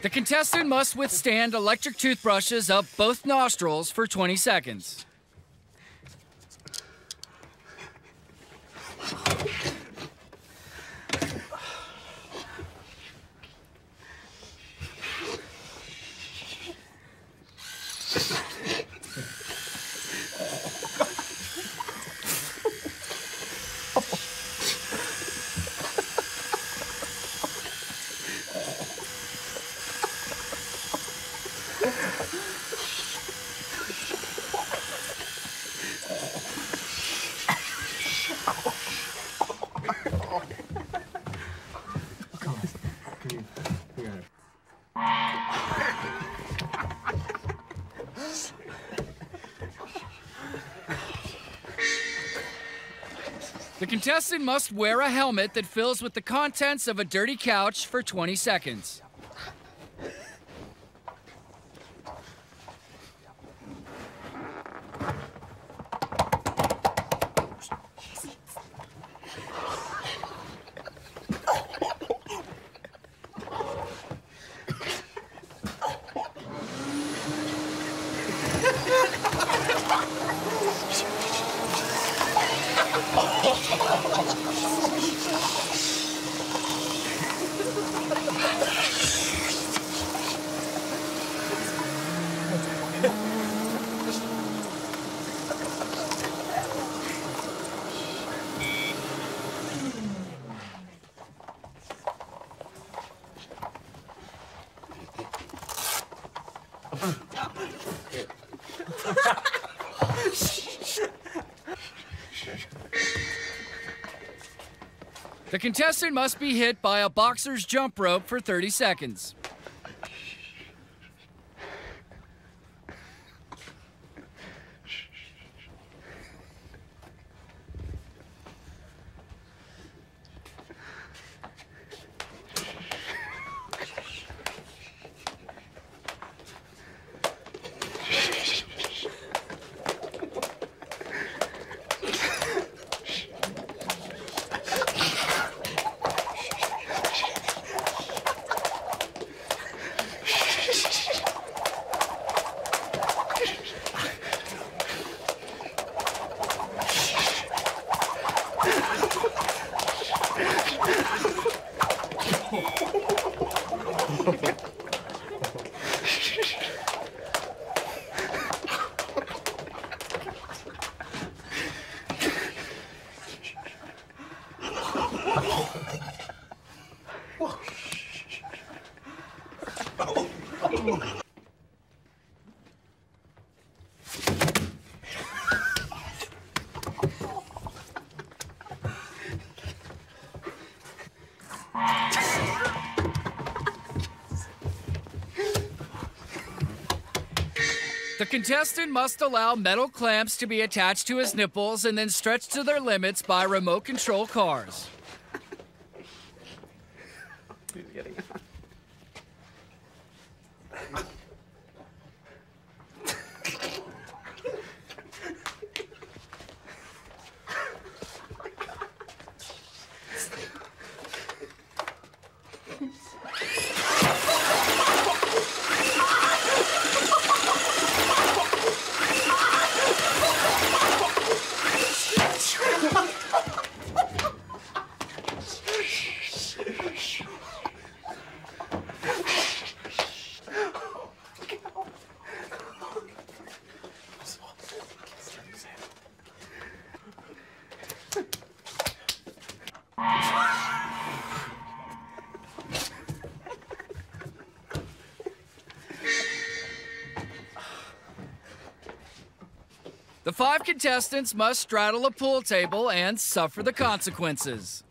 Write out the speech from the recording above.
The contestant must withstand electric toothbrushes up both nostrils for 20 seconds. The contestant must wear a helmet that fills with the contents of a dirty couch for 20 seconds. よし。The contestant must be hit by a boxer's jump rope for 30 seconds. The contestant must allow metal clamps to be attached to his nipples and then stretched to their limits by remote control cars. The five contestants must straddle a pool table and suffer the consequences.